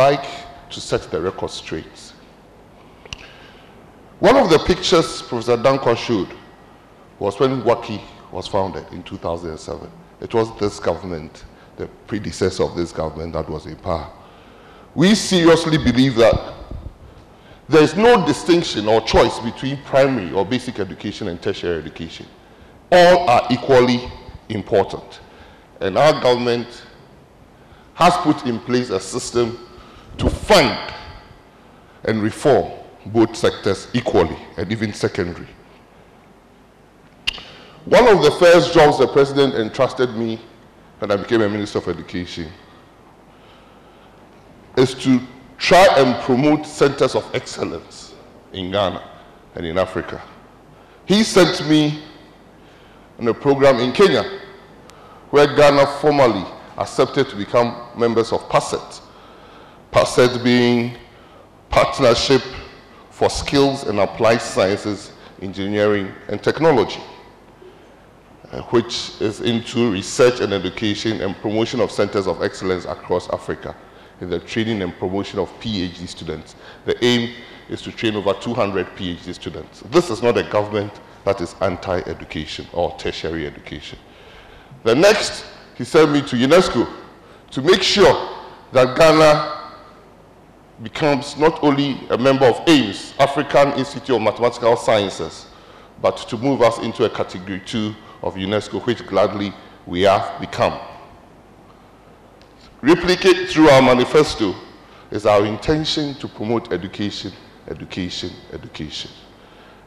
like to set the record straight. One of the pictures Professor Danquah showed was when WACCI was founded in 2007. It was this government, the predecessor of this government, that was in power. We seriously believe that there is no distinction or choice between primary or basic education and tertiary education. All are equally important. And our government has put in place a system to fund and reform both sectors equally and even secondary. One of the first jobs the president entrusted me when I became a minister of education is to try and promote centers of excellence in Ghana and in Africa. He sent me on a program in Kenya where Ghana formally accepted to become members of PASET. PASET being Partnership for Skills and Applied Sciences, Engineering and Technology, uh, which is into research and education and promotion of centers of excellence across Africa in the training and promotion of PhD students. The aim is to train over 200 PhD students. This is not a government that is anti-education or tertiary education. The next, he sent me to UNESCO to make sure that Ghana becomes not only a member of AIMS, African Institute of Mathematical Sciences, but to move us into a category two of UNESCO, which gladly we have become replicate through our manifesto is our intention to promote education, education, education.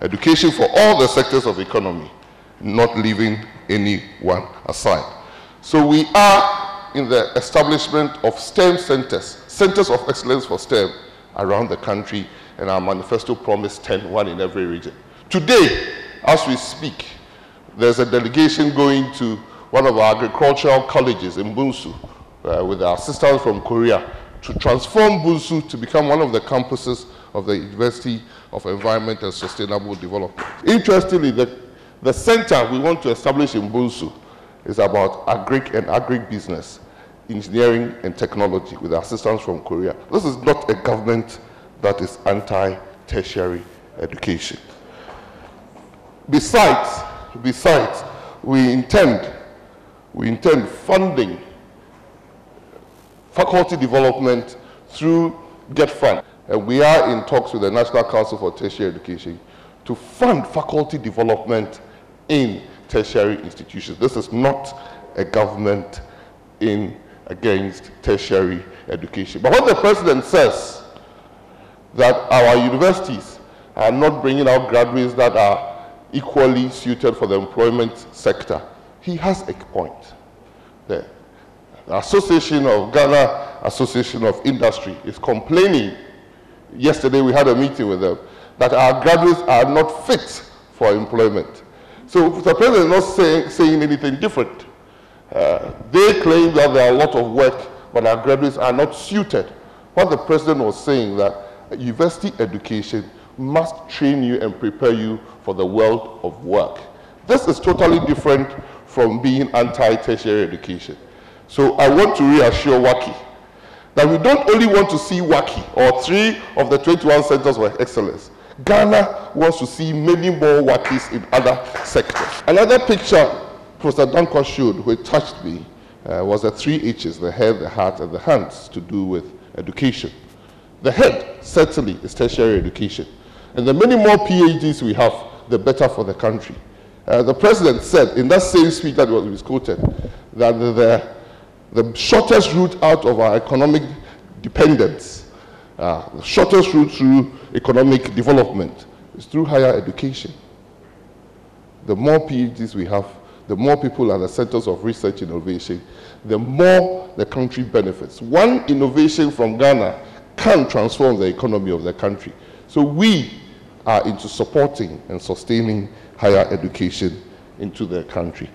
Education for all the sectors of economy, not leaving anyone aside. So we are in the establishment of STEM centers, centers of excellence for STEM around the country, and our manifesto promised 10, one in every region. Today, as we speak, there's a delegation going to one of our agricultural colleges in Bunso, uh, with our sisters from Korea to transform Bunso to become one of the campuses of the University of Environment and Sustainable Development. Interestingly, the, the center we want to establish in Bunso is about agric and agribusiness, engineering and technology with assistance from Korea. This is not a government that is anti-tertiary education. Besides, besides, we intend, we intend funding faculty development through GETFund. And we are in talks with the National Council for Tertiary Education to fund faculty development in tertiary institutions. This is not a government in against tertiary education. But what the president says that our universities are not bringing out graduates that are equally suited for the employment sector, he has a point there. The Association of Ghana Association of Industry is complaining. Yesterday we had a meeting with them that our graduates are not fit for employment. So the president is not saying anything different. Uh, they claim that there are a lot of work, but our graduates are not suited. What the president was saying that university education must train you and prepare you for the world of work. This is totally different from being anti-tertiary education. So I want to reassure WACCI that we don't only want to see WACCI or three of the 21 centers of excellence. Ghana wants to see many more WACCIs in other sectors. Another picture Professor Danquah showed, which touched me, uh, was the three H's, the head, the heart, and the hands, to do with education. The head, certainly, is tertiary education. And the many more PhDs we have, the better for the country. Uh, the president said in that same speech that was quoted that the, the the shortest route out of our economic dependence, uh, the shortest route through economic development is through higher education. The more PhDs we have, the more people are the centers of research innovation, the more the country benefits. One innovation from Ghana can transform the economy of the country. So we are into supporting and sustaining higher education into the country.